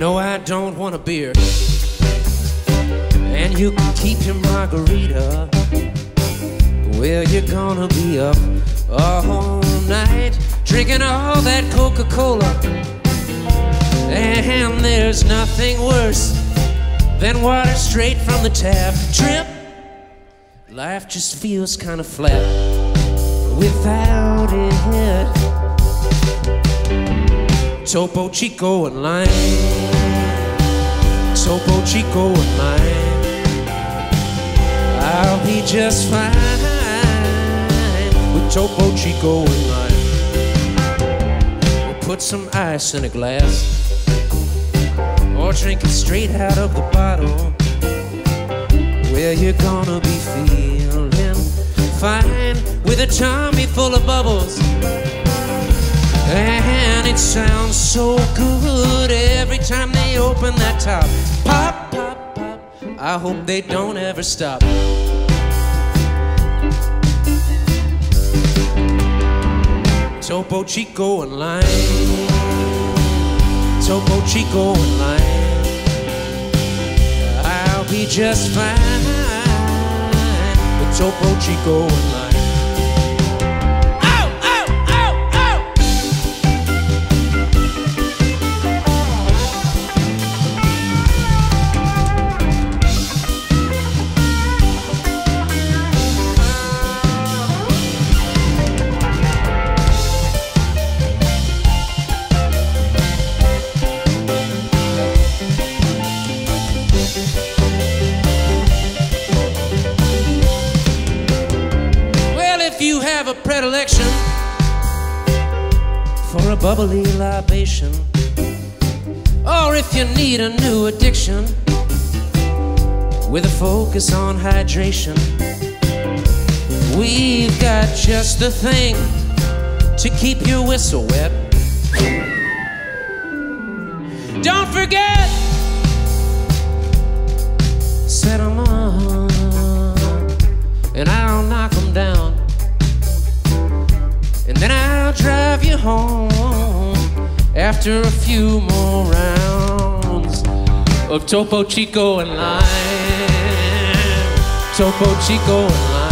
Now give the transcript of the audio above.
No, I don't want a beer. And you can keep your margarita. Well, you're gonna be up all night drinking all that Coca Cola. And there's nothing worse than water straight from the tap. Trip, life just feels kind of flat without it. Topo Chico and lime. Topo Chico and lime. I'll be just fine with Topo Chico and lime. We'll put some ice in a glass or drink it straight out of the bottle. Well, you're gonna be feeling fine with a tummy full of bubbles. And it sounds so good every time they open that top. Pop, pop, pop. I hope they don't ever stop. Topo Chico and lime. Topo Chico and lime. I'll be just fine with Topo Chico and lime. A predilection for a bubbly libation, or if you need a new addiction. With a focus on hydration, we've got just the thing to keep your whistle wet. Don't forget, set 'em on. And I'll knock 'em down. Drive you home after a few more rounds of Topo Chico and lime. Topo Chico and lime.